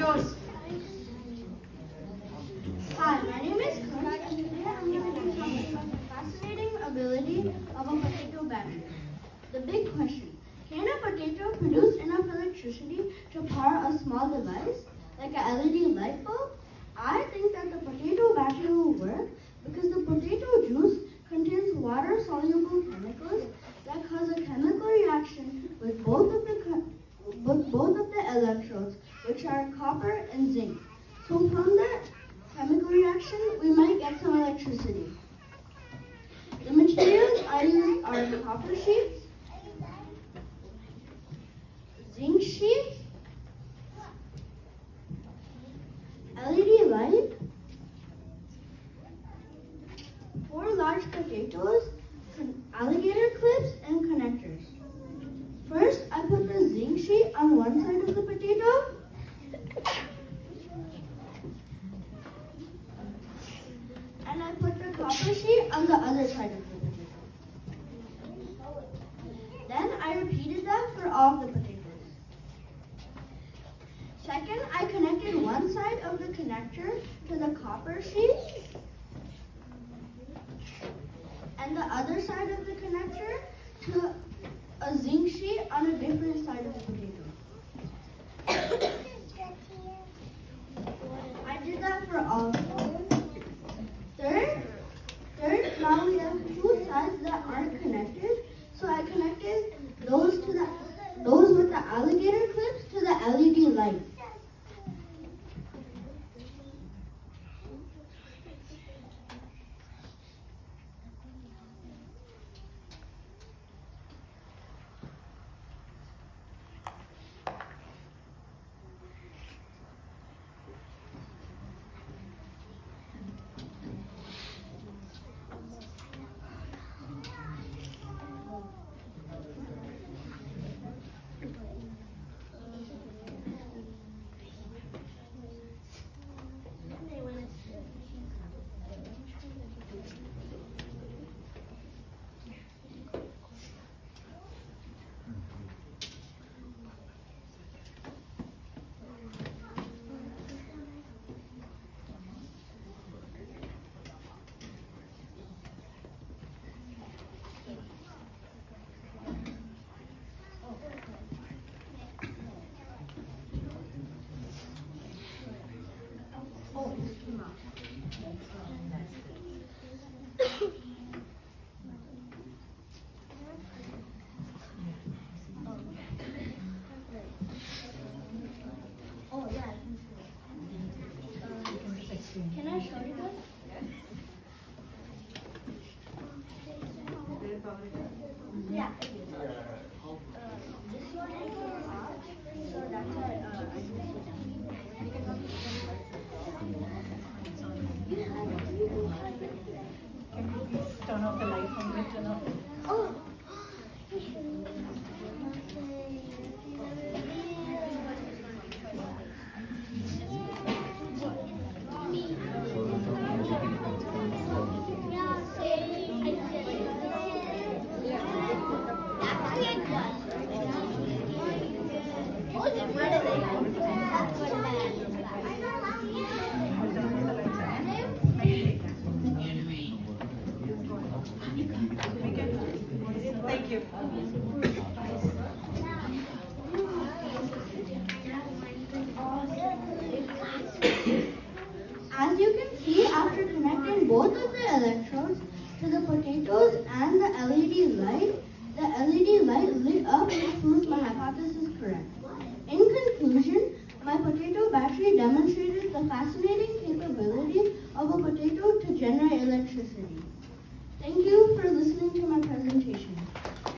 Hi, my name is Kunsh, and today I'm going to about the fascinating ability of a potato battery. The big question, can a potato produce enough electricity to power a small device, like a LED light bulb? I think that the potato battery will work because the potato juice contains water-soluble chemicals that cause a chemical reaction with both of the co- with both of the electrodes, which are copper and zinc. So from that chemical reaction, we might get some electricity. The materials I are copper sheets, zinc sheets, LED light, four large potatoes, alligator clips, and connectors. First, I put the zinc sheet on one side of the potato. And I put the copper sheet on the other side of the potato. Then I repeated that for all the potatoes. Second, I connected one side of the connector to the copper sheet and the other side of the connector to a zinc sheet on a different side of the potato. I did that for all of them. Third, third, now we have two sides that aren't connected. So I connected those to the those with the alligator clips to the LED light. Oh, this came out. Oh, yeah, I can see it. Um, Can I show you this? Yeah. Uh, this one is off, so that's why uh, I can. Turn off the light the turn off. Oh. You. As you can see, after connecting both of the electrodes to the potatoes and the LED light, the LED light lit up and proves my hypothesis correct. In conclusion, my potato battery demonstrated the fascinating capability of a potato to generate electricity. Thank you for listening to my presentation.